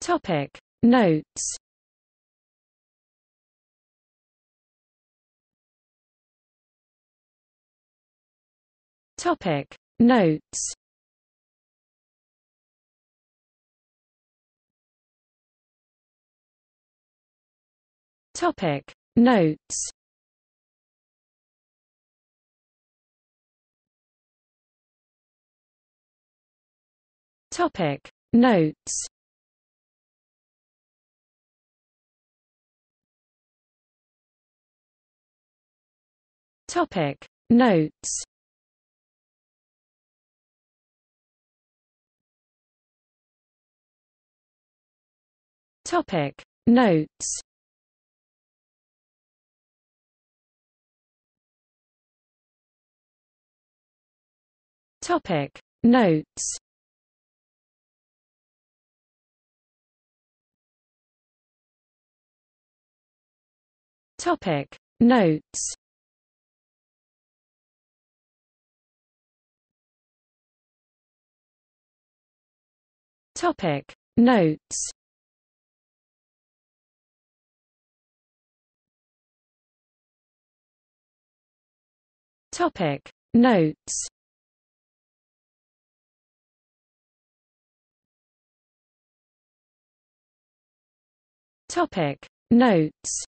Topic. Notes. Topic. Notes. Topic. Notes. Topic. Notes Topic. Notes. Topic. Notes. Topic. Notes. Topic. Notes Topic. Notes. Topic. Notes. Topic. Notes